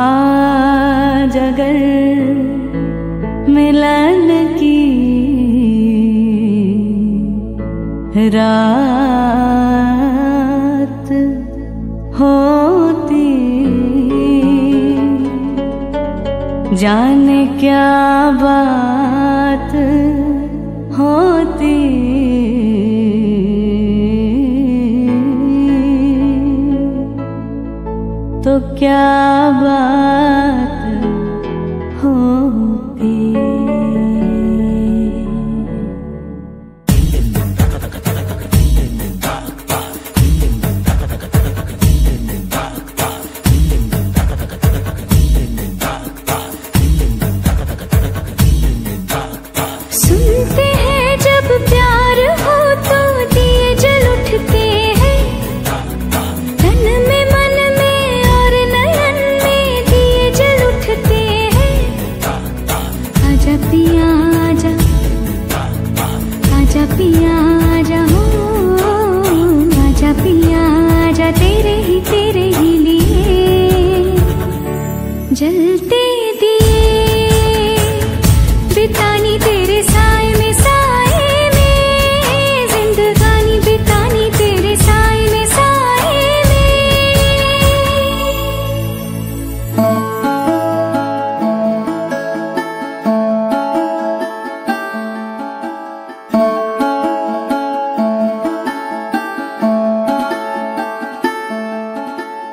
आज अगर मिलन की रात होती जाने क्या बात आजा पिया जा तेरे ही तेरे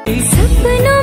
सपना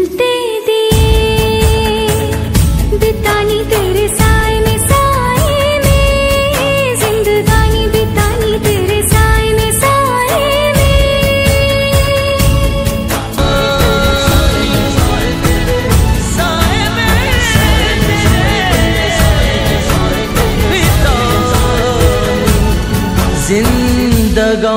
मिलते दिए। बितानी तेरे साए जिंदगानी।